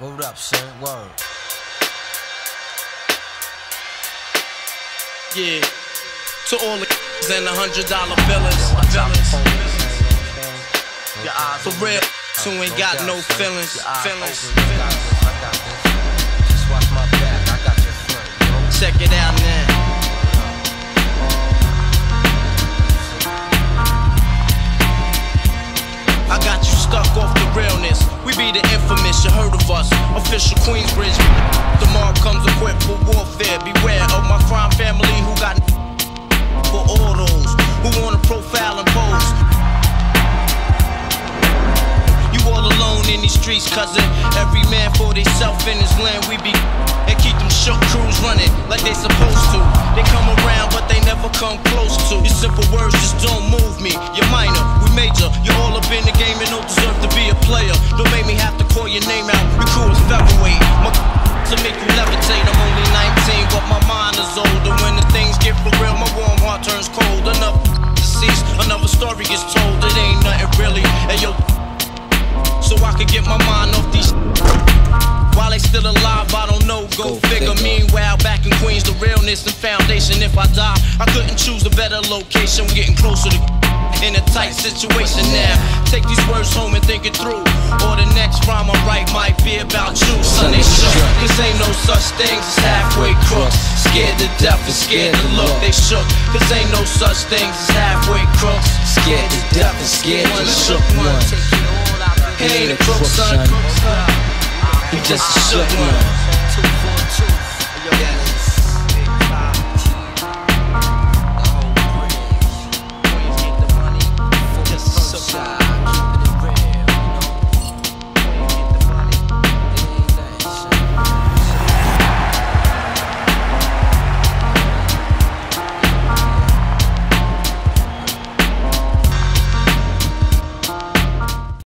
Hold up, son. Word. Yeah. To all the and the hundred dollar billers. For real, who ain't got no feelings. Feelings. Just watch my back. I got your front. Check it out now. The infamous, you heard of us. Official Queensbridge. The Mobb comes equipped for warfare. Beware of my crime family who got for all those who wanna profile and pose. You all alone in these streets, cousin. Every man for theyself in his land. We be and keep them shook crews running like they supposed to. They come around, but they never come close to. Your simple words just don't move me. You're minor, we major. You're in the game and don't deserve to be a player. Don't make me have to call your name out. We cool as featherweight. My to make you levitate. I'm only 19, but my mind is older. When the things get for real, my warm heart turns cold. Enough deceased, another story gets told. It ain't nothing really. And yo, so I could get my mind off these. While they still alive, I don't know. Go, Go figure. figure. Meanwhile, back in Queens, the realness and foundation. If I die, I couldn't choose a better location. We're getting closer to in a tight situation now. Take these words home and think it through. Or the next rhyme I write might be about you. Son, they shook. Cause ain't no such things as halfway crooks. Scared to death and scared to look. They shook. Cause ain't no such things as halfway crooks. Scared to death and scared to shook one. He ain't a crook, son. He just a shook one.